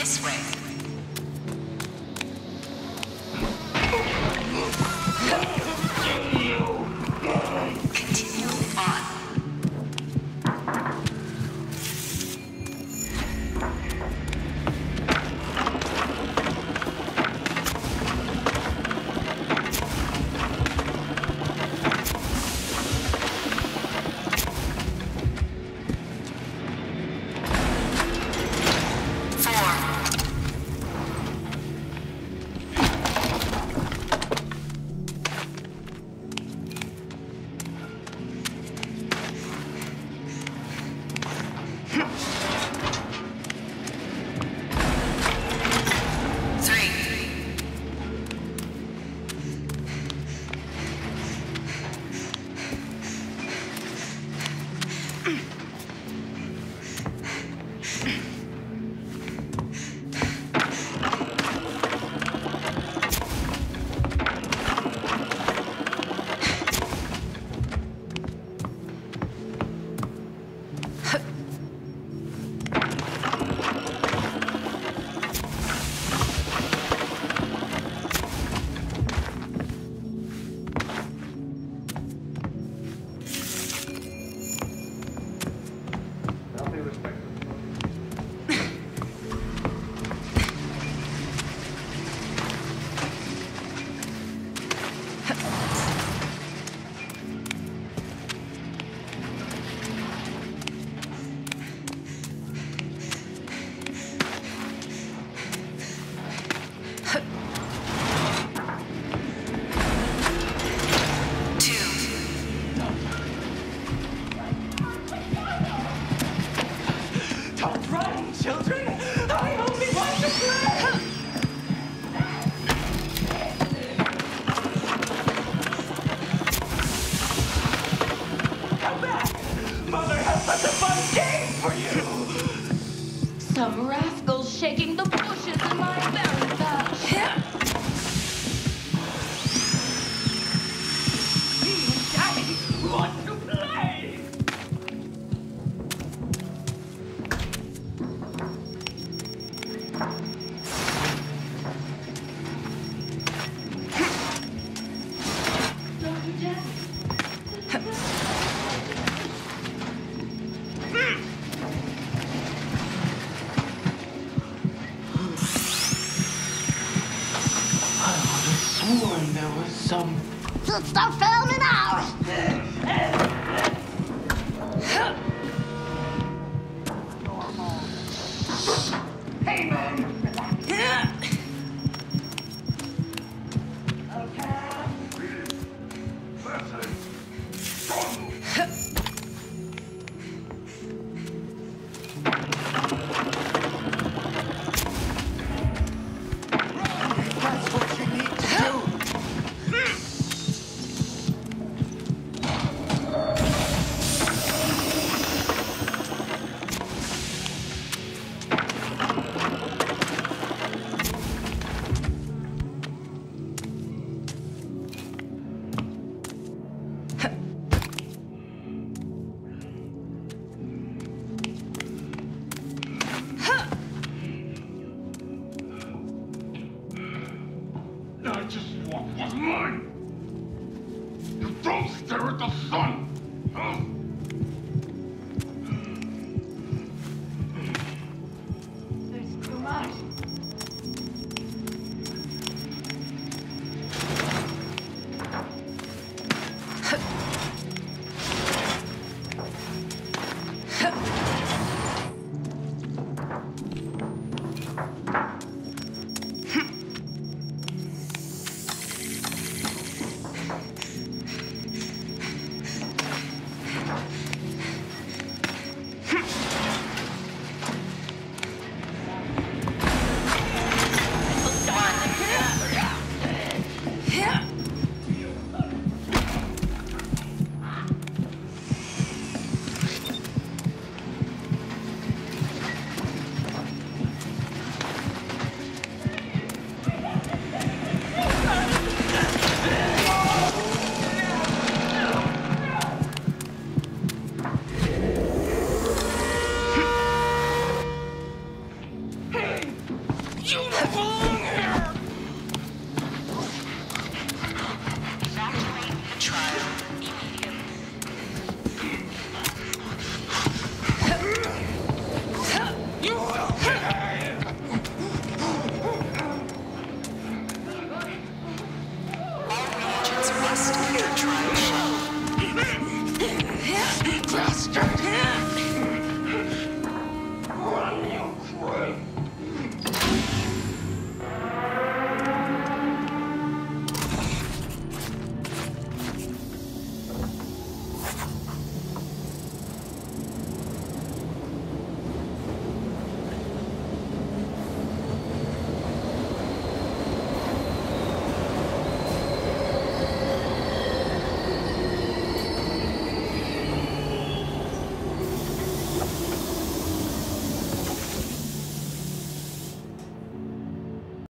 this way. for you! Some rascal's shaking the bushes in my back. down there was some... Stuff filming now. Hey, man! Relax. Okay. That's. monster at the sun.